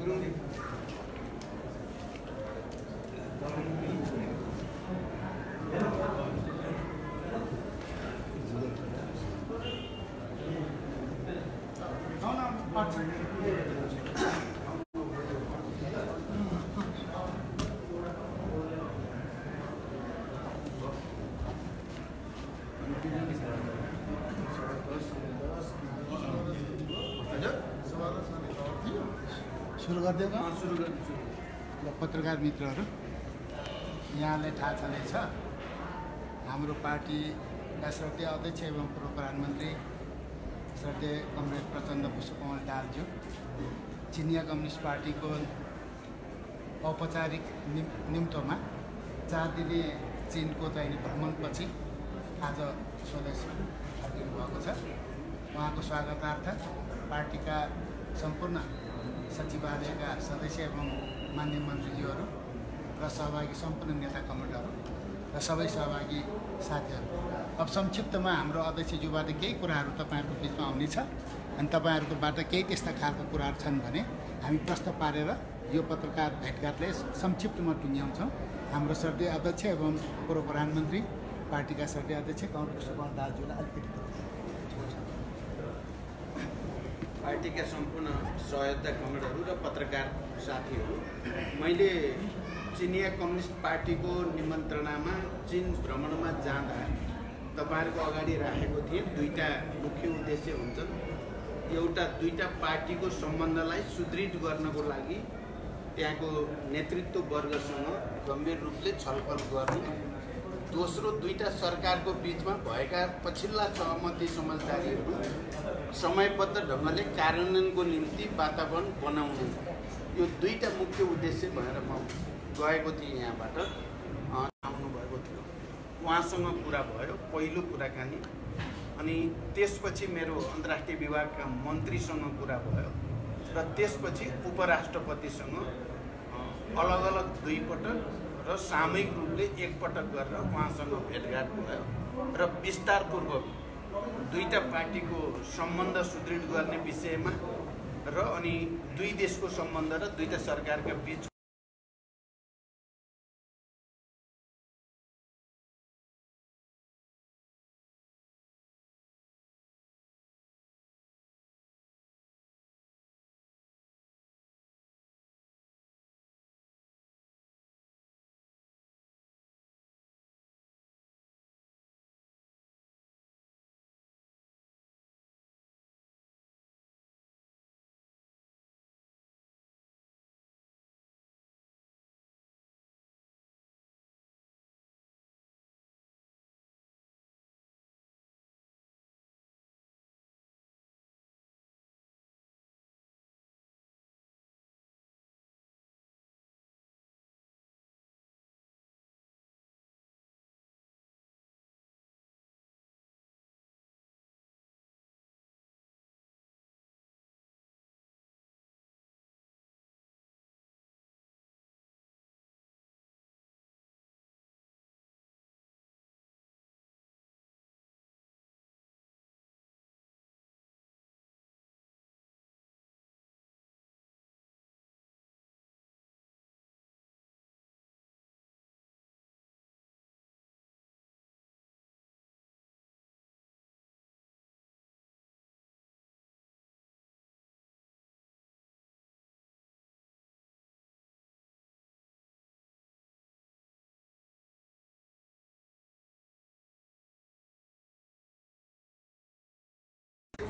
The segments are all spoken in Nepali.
सुरु गरिदिउँ न सुरु गर्छु ल पत्रकार मित्रहरू यहाँलाई थाहा छँदैछ हाम्रो पार्टीका श्रद्धेय अध्यक्ष एवं पूर्व प्रधानमन्त्री श्रद्धेय कमरेड प्रचण्ड पुष्पकमल दालज्यू चिनिया कम्युनिस्ट पार्टीको औपचारिक निम निम्तोमा चार दिने चिनको चाहिँ भ्रमणपछि आज स्वदेश फर्किनु भएको छ। उहाँको स्वागतार्थ पार्टीका सम्पूर्ण सचिवालयका सदस्य एवं मान्य मन्त्रीज्यूहरू र सहभागी सम्पूर्ण नेता कमेन्टहरू र सबै सहभागी साथीहरू। अब संक्षिप्तमा हाम्रो अध्यक्षज्यूबाट केही कुराहरू तपाईँहरूको बिचमा आउनेछ अनि तपाईँहरूकोबाट केही त्यस्ता खालका कुराहरू छन् भने हामी प्रश्न पारेर यो पत्रकार भेटघाटले संक्षिप्तमा टुङ्ग्याउँछौँ। हाम्रो श्रद्धेय अध्यक्ष एवं पूर्व प्रधानमन्त्री पार्टीका श्रद्धेय अध्यक्ष कमल सुकुमार दाजुलाई अलिकति पार्टीका सम्पूर्ण सहयोगता कमेडहरू र पत्रकार साथीहरू मैले चिनिया कम्युनिस्ट पार्टीको निमन्त्रणामा चिन भ्रमणमा जाँदा तपाईँहरूको अगाडि राखेको थिएँ। दुईवटा मुख्य उद्देश्य हुन्छन्। एउटा दुईवटा पार्टीको सम्बन्धलाई सुदृढ गर्नको लागि त्यहाँको नेतृत्व वर्गसँग गम्भीर रूपले छलफल गर्नु। दोस्रो दुईवटा सरकारको बिचमा भएका पछिल्ला सहमति समझदारीहरू समयबद्ध ढङ्गले कार्यान्वयनको निम्ति वातावरण बनाउनु। यो दुईवटा मुख्य उद्देश्य भएर म गएको थिएँ यहाँबाट। आउनुभएको थियो। उहाँसँग कुरा भयो पहिलो कुराकानी। अनि त्यसपछि मेरो अन्तर्राष्ट्रिय विभागका मन्त्रीसँग कुरा भयो र त्यसपछि उपराष्ट्रपतिसँग अलग अलग दुईपटक र सामूहिक रूपले एकपटक गरेर उहाँसँग भेटघाट भयो र विस्तारपूर्वक दुईवटा पार्टीको सम्बन्ध सुदृढ गर्ने विषयमा र अनि दुई देशको सम्बन्ध र दुईवटा सरकारका बिच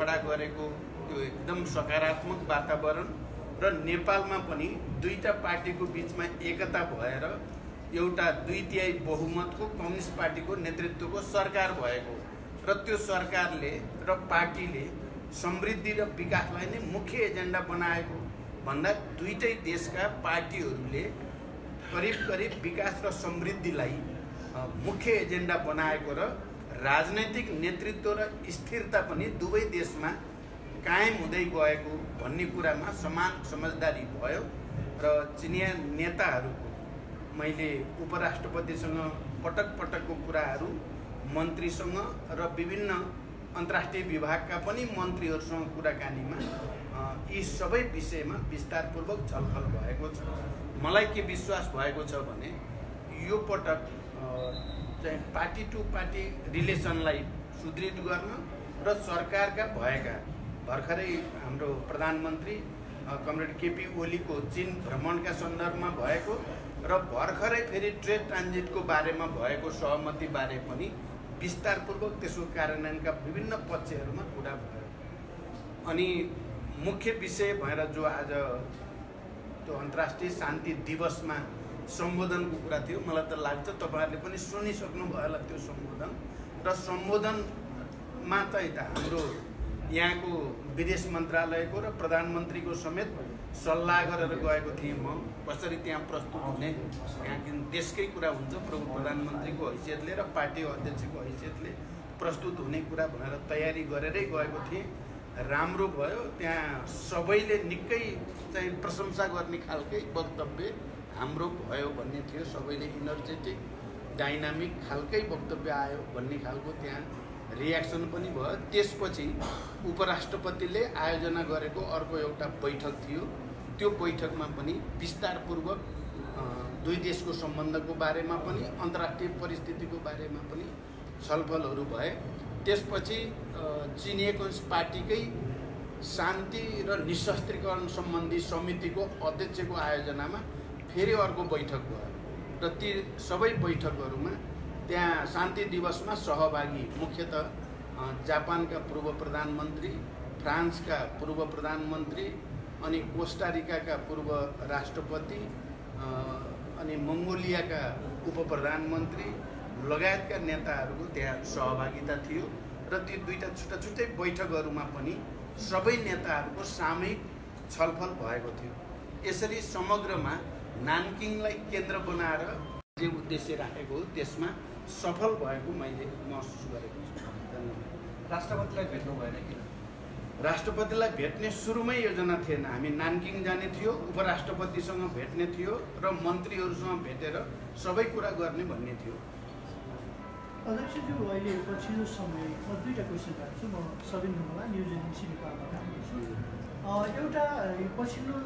खडा गरेको त्यो एकदम सकारात्मक वातावरण र नेपालमा पनि दुईवटा पार्टीको बिचमा एकता भएर एउटा दुई तिहाई बहुमतको कम्युनिस्ट पार्टीको नेतृत्वको सरकार भएको र त्यो सरकारले र पार्टीले समृद्धि र विकासलाई नै मुख्य एजेन्डा बनाएको भन्दा दुईटै देशका पार्टीहरूले करिब करिब विकास र समृद्धिलाई मुख्य एजेन्डा बनाएको र राजनैतिक नेतृत्व र स्थिरता पनि दुवै देशमा कायम हुँदै गएको भन्ने कुरामा समान समझदारी भयो र चिनिया नेताहरूको मैले उपराष्ट्रपतिसँग पटक पटकको कुराहरू मन्त्रीसँग र विभिन्न अन्तर्राष्ट्रिय विभागका पनि मन्त्रीहरूसँग कुराकानीमा यी सबै विषयमा विस्तारपूर्वक छलफल भएको छ। मलाई के विश्वास भएको छ भने यो पटक चाहिँ पार्टी टु पार्टी रिलेसनलाई सुदृढ गर्न र सरकारका भएका भर्खरै हाम्रो प्रधानमन्त्री कमरेड केपी ओलीको चीन भ्रमणका सन्दर्भमा भएको र भर्खरै फेरि ट्रेड ट्रान्जिटको बारेमा भएको सहमतिबारे पनि विस्तारपूर्वक त्यसको कार्यान्वयनका विभिन्न पक्षहरूमा कुरा भयो। अनि मुख्य विषय भएर जो आज त्यो अन्तर्राष्ट्रिय शान्ति दिवसमा सम्बोधनको कुरा थियो। मलाई त लाग्छ तपाईँहरूले पनि सुनिसक्नु भयो होला त्यो सम्बोधन। र सम्बोधनमा चाहिँ त हाम्रो यहाँको विदेश मन्त्रालयको र प्रधानमन्त्रीको समेत सल्लाह गरेर गएको थिएँ म। कसरी त्यहाँ प्रस्तुत हुने? यहाँ किन देशकै कुरा हुन्छ। प्रभु प्रधानमन्त्रीको हैसियतले र पार्टी अध्यक्षको हैसियतले प्रस्तुत हुने कुरा भनेर तयारी गरेरै गएको थिएँ। राम्रो भयो। त्यहाँ सबैले निकै चाहिँ प्रशंसा गर्ने खालकै वक्तव्य हाम्रो भयो भन्ने थियो सबैले इनर्जेटिक डाइनामिक खालकै वक्तव्य आयो भन्ने खालको त्यहाँ रियाक्सन पनि भयो। त्यसपछि उपराष्ट्रपतिले आयोजना गरेको अर्को एउटा बैठक थियो। त्यो बैठकमा पनि विस्तारपूर्वक दुई देशको सम्बन्धको बारेमा पनि अन्तर्राष्ट्रिय परिस्थितिको बारेमा पनि छलफलहरू भए। त्यसपछि अ, चिनिया कम्युनिस्ट पार्टीकै शान्ति र निशस्त्रीकरण सम्बन्धी समितिको अध्यक्षको आयोजनामा फेरि अर्को बैठक भयो। र ती सबै बैठकहरूमा त्यहाँ शान्ति दिवसमा सहभागी मुख्यतः जापानका पूर्व प्रधानमन्त्री फ्रान्सका पूर्व प्रधानमन्त्री अनि कोस्टारिकाका पूर्व राष्ट्रपति अनि मङ्गोलियाका उप प्रधानमन्त्री लगायतका नेताहरूको त्यहाँ सहभागिता थियो। र ती दुईवटा छुट्टा छुट्टै बैठकहरूमा पनि सबै नेताहरूको सामूहिक छलफल भएको थियो। यसरी समग्रमा नानकिङलाई केन्द्र बनाएर जे उद्देश्य राखेको हो त्यसमा सफल भएको मैले महसुस गरेको छु। धन्यवाद। राष्ट्रपतिलाई भेट्नु भएन किन राष्ट्रपतिलाई भेट्ने सुरुमै योजना थिएन। हामी नानकिङ जाने थियो उपराष्ट्रपतिसँग भेट्ने थियो र मन्त्रीहरूसँग भेटेर सबै कुरा गर्ने भन्ने थियो। अध्यक्षज्यू अहिले पछिल्लो समय म दुईवटा क्वेसन राख्छु। म सबिन न्युज एजेन्सी नेपालमा काम गर्छु एउटा पछिल्लो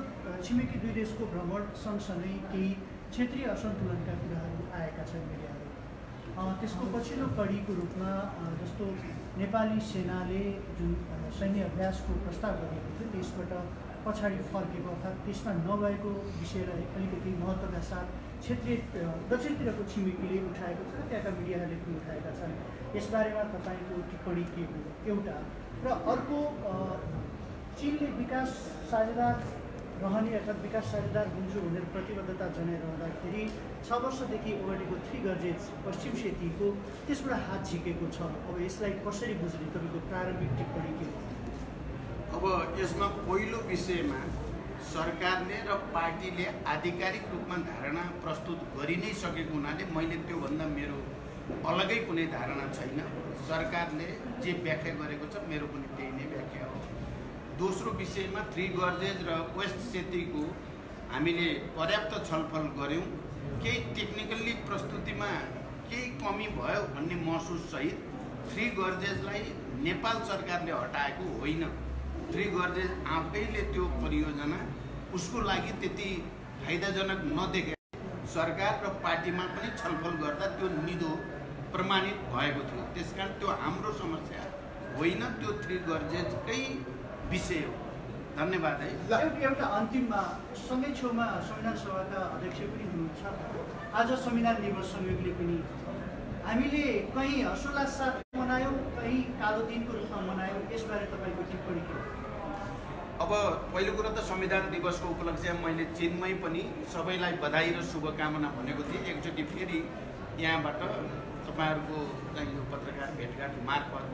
छिमेकी दुई देशको भ्रमण सँगसँगै केही क्षेत्रीय असन्तुलनका कुराहरू आएका छन् मिडियाहरू। त्यसको पछिल्लो कडीको रूपमा जस्तो नेपाली सेनाले जुन सैन्य अभ्यासको प्रस्ताव गरेको थियो त्यसबाट पछाडि फर्केको अर्थात् त्यसमा नगएको विषयलाई अलिकति महत्त्वका साथ क्षेत्रीय दक्षिणतिरको छिमेकीले उठाएको छ त्यहाँका मिडियाहरूले पनि उठाएका छन्। यसबारेमा तपाईँको टिप्पणी के हो? एउटा। र अर्को चिनले विकास साझेदार रहने अर्थात् विकास साझेदार हुन्छु भनेर प्रतिबद्धता जनाइरहँदाखेरि छ वर्षदेखि अगाडिको थ्री गर्जेज पश्चिम सेतीको त्यसबाट हात झिकेको छ। अब यसलाई कसरी बुझ्ने? तपाईँको प्रारम्भिक टिप्पणी के हो? अब यसमा पहिलो विषयमा सरकारले र पार्टीले आधिकारिक रूपमा धारणा प्रस्तुत गरि नै सकेको हुनाले मैले त्योभन्दा मेरो अलगै कुनै धारणा छैन। सरकारले जे व्याख्या गरेको छ मेरो पनि त्यही नै व्याख्या हो। दोस्रो विषयमा थ्री गर्जेज र वेस्ट सेतीको हामीले पर्याप्त छलफल गऱ्यौँ। केही टेक्निकल्ली प्रस्तुतिमा केही कमी भयो भन्ने महसुस सहित थ्री गर्जेजलाई नेपाल सरकारले हटाएको होइन। थ्री गर्जेज आफैले त्यो परियोजना उसको लागि त्यति फाइदाजनक नदेखे। सरकार र पार्टीमा पनि छलफल गर्दा त्यो निधो प्रमाणित भएको थियो। त्यसकारण त्यो हाम्रो समस्या होइन। त्यो थ्री गर्जेजकै विषय हो। धन्यवाद है। एउटा एउटा अन्तिममा सँगै छेउमा संविधान सभाका अध्यक्ष पनि हुनुहुन्छ। आज संविधान दिवस संयोगले पनि हामीले कहीँ हर्षोल्लास साथ मनायौँ कहीँ कालो दिनको रूपमा मनायौँ यसबारे तपाईँको टिप्पणी के हो? अब पहिलो कुरो त संविधान दिवसको उपलक्ष्यमा मैले चिनमै पनि सबैलाई बधाई र शुभकामना भनेको थिएँ। एकचोटि फेरि यहाँबाट तपाईँहरूको यो पत्रकार भेटघाट मार्फत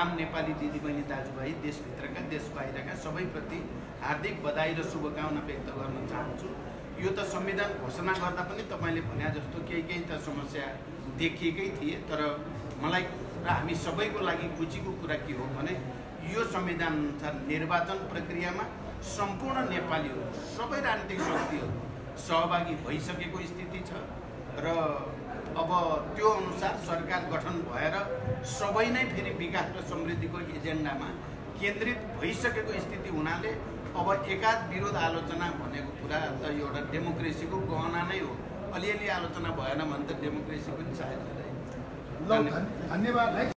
आम नेपाली दिदीबहिनी दाजुभाइ देशभित्रका देश बाहिरका सबैप्रति हार्दिक बधाई र शुभकामना व्यक्त गर्न चाहन्छु। यो त संविधान घोषणा गर्दा पनि तपाईँले भने जस्तो केही केही त समस्या देखिएकै थिए तर मलाई र हामी सबैको लागि खुसीको कुरा के हो भने यो संविधान अनुसार निर्वाचन प्रक्रियामा सम्पूर्ण नेपालीहरू सबै राजनीतिक शक्तिहरू सहभागी भइसकेको स्थिति छ र त्यो अनुसार सरकार गठन भएर सबै नै फेरि विकास र समृद्धिको एजेन्डामा केन्द्रित भइसकेको स्थिति हुनाले अब एकाध विरोध आलोचना भनेको कुरा त एउटा डेमोक्रेसीको गहना नै हो। अलिअलि आलोचना भएन भने त डेमोक्रेसी पनि सायद धन्यवाद है।